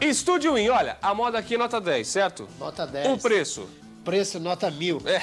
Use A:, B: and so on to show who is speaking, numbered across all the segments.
A: Estúdio In, olha, a moda aqui é nota 10, certo?
B: Nota 10.
A: O preço.
B: Preço nota mil.
A: É.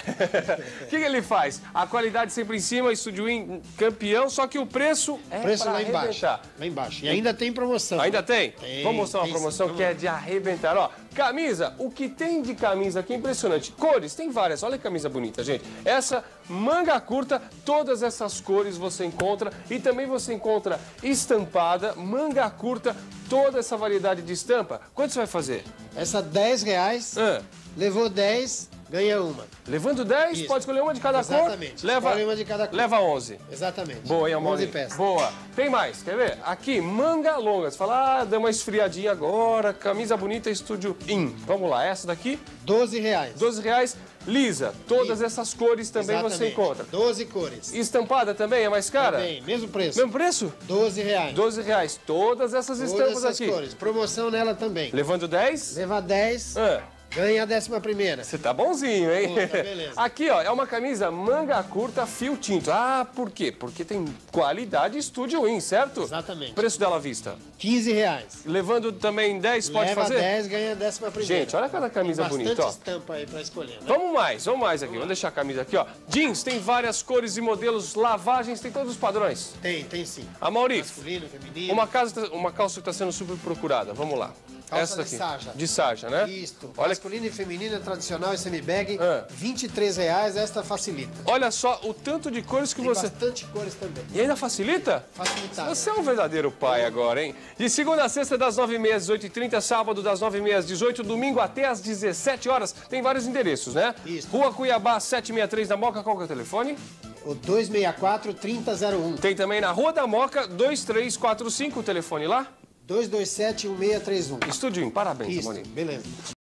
A: O que, que ele faz? A qualidade sempre em cima, Estúdio In campeão, só que o preço é
B: Preço lá embaixo. Lá embaixo. E ainda tem promoção.
A: Ainda tem?
B: Tem,
A: Vamos mostrar uma promoção
B: sim,
A: que é de arrebentar. Ó, camisa, o que tem de camisa aqui é impressionante. Cores, tem várias. Olha que camisa bonita, gente. Essa manga curta, todas essas cores você encontra. E também você encontra estampada, manga curta, toda essa variedade de estampa. Quanto você vai fazer?
B: Essa 10 reais,
A: Ah,
B: levou 10, ganha uma.
A: levando 10,
B: Isso.
A: pode escolher uma de cada
B: Exatamente.
A: cor. Leva,
B: Escolhe uma de cada cor.
A: Leva 11.
B: Exatamente.
A: Boa, hein,
B: 11
A: Amaury?
B: peças.
A: Boa. Tem mais, quer ver? Aqui, manga longa. Você fala, ah, deu uma esfriadinha agora, camisa bonita, estúdio in. Vamos lá, essa daqui,
B: 12 reais.
A: 12 reais, lisa. Todas
B: Lisa.
A: essas cores também você
B: Exatamente.
A: encontra.
B: 12 cores.
A: Estampada também é mais cara?
B: Também, mesmo preço.
A: Mesmo preço?
B: 12 reais.
A: 12 reais. Todas essas
B: Todas
A: estampas
B: essas
A: aqui.
B: cores. Promoção nela também.
A: Levando 10?
B: Leva 10,
A: Ah,
B: ganha a décima primeira.
A: você tá bonzinho, hein?
B: Pô, tá beleza.
A: Aqui, ó, é uma camisa manga curta, fio tinto. Ah, por quê? Porque tem qualidade Estúdio In, certo?
B: Exatamente.
A: Preço dela à vista.
B: 15 reais.
A: Levando também 10, pode
B: Leva
A: fazer?
B: 10, ganha a décima primeira.
A: Gente, olha cada camisa
B: Tem
A: bonita, ó.
B: estampa aí pra escolher, né?
A: Vamos mais, vamos mais aqui. Vamos deixar a camisa aqui, ó. Jeans, tem várias cores e modelos, lavagens, tem todos os padrões.
B: Tem, tem sim.
A: A Mauri,
B: Masculino, feminino.
A: uma, casa, uma calça que está sendo super procurada. Vamos lá.
B: Calça
A: Essa
B: de
A: daqui.
B: sarja.
A: De sarja, né?
B: Isto.
A: Olha,
B: Masculino e feminino, tradicional e semibag,
A: Ah.
B: 23 reais, esta facilita.
A: olha só o tanto de cores que
B: Tem
A: você...
B: bastante cores também.
A: E ainda facilita?
B: Facilitada.
A: Você é um verdadeiro pai agora, hein? De segunda a sexta, das 9h30 às 18h30, sábado das 9h30 às 18 domingo até às 17 horas. Tem vários endereços, né?
B: Isso.
A: Rua Cuiabá, 763 da Moca, qual que é o telefone?
B: O 264-3001.
A: Tem também na Rua da Moca, 2345, o telefone lá.
B: 227-1631.
A: Estúdio, parabéns,
B: Isso,
A: Amorim.
B: beleza.